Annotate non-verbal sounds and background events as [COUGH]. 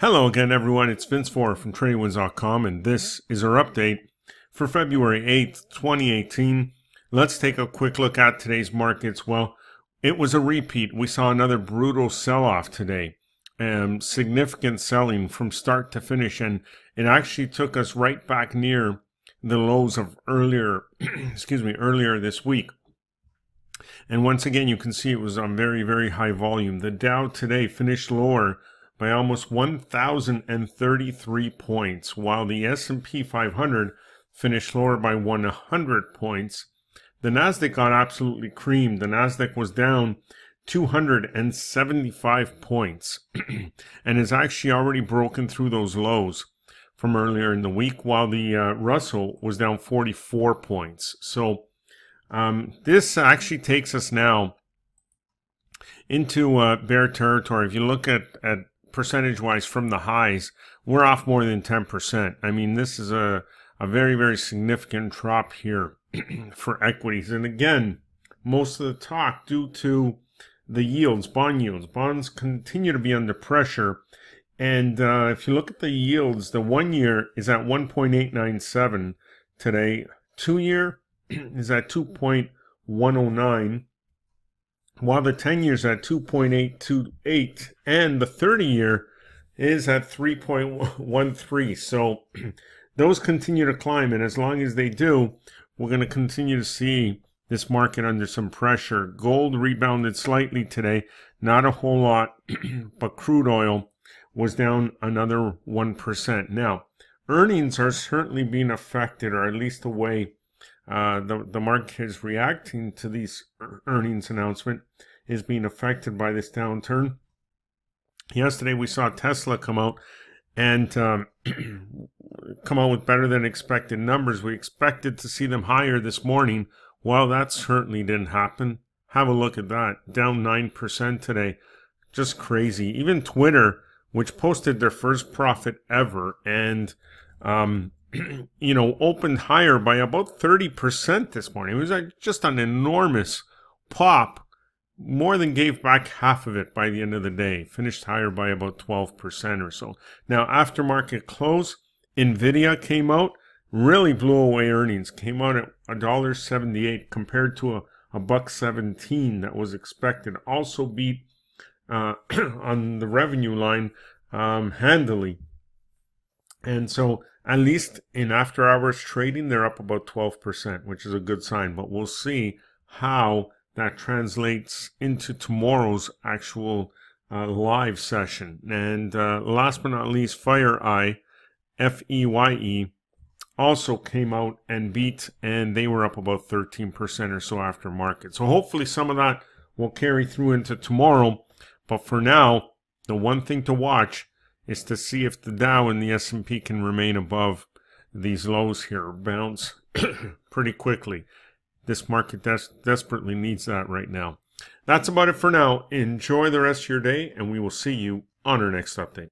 Hello again, everyone. It's Vince Vora from TradingWins.com, and this is our update for February 8th, 2018. Let's take a quick look at today's markets. Well, it was a repeat. We saw another brutal sell off today, um, significant selling from start to finish, and it actually took us right back near the lows of earlier, [CLEARS THROAT] excuse me, earlier this week. And once again, you can see it was on very, very high volume. The Dow today finished lower by almost 1,033 points, while the S&P 500 finished lower by 100 points. The Nasdaq got absolutely creamed. The Nasdaq was down 275 points [CLEARS THROAT] and has actually already broken through those lows from earlier in the week, while the uh, Russell was down 44 points. So um, this actually takes us now into uh, bear territory. If you look at, at percentage wise from the highs, we're off more than 10%. I mean, this is a, a very, very significant drop here [CLEARS THROAT] for equities. And again, most of the talk due to the yields, bond yields. Bonds continue to be under pressure. And uh, if you look at the yields, the one year is at 1.897 today. Two year [CLEARS THROAT] is at 2.109 while the 10 years at 2.828 and the 30 year is at 3.13. So [CLEARS THROAT] those continue to climb, and as long as they do, we're going to continue to see this market under some pressure. Gold rebounded slightly today, not a whole lot, [CLEARS THROAT] but crude oil was down another 1%. Now, earnings are certainly being affected, or at least the way uh, the, the market is reacting to these earnings announcement is being affected by this downturn. Yesterday we saw Tesla come out and um, [CLEARS THROAT] come out with better than expected numbers. We expected to see them higher this morning. Well, that certainly didn't happen. Have a look at that. Down 9% today. Just crazy. Even Twitter, which posted their first profit ever and um, [CLEARS THROAT] you know, opened higher by about 30% this morning. It was like just an enormous pop, more than gave back half of it by the end of the day, finished higher by about 12% or so. Now, after market close, Nvidia came out, really blew away earnings, came out at $1.78 compared to a, a buck 17 that was expected. Also beat uh, [CLEARS THROAT] on the revenue line um, handily. And so at least in after hours trading, they're up about 12%, which is a good sign. But we'll see how that translates into tomorrow's actual uh, live session. And uh, last but not least, FireEye, F E Y E, also came out and beat, and they were up about 13% or so after market. So hopefully some of that will carry through into tomorrow. But for now, the one thing to watch is to see if the Dow and the S&P can remain above these lows here, bounce [COUGHS] pretty quickly. This market des- desperately needs that right now. That's about it for now. Enjoy the rest of your day, and we will see you on our next update.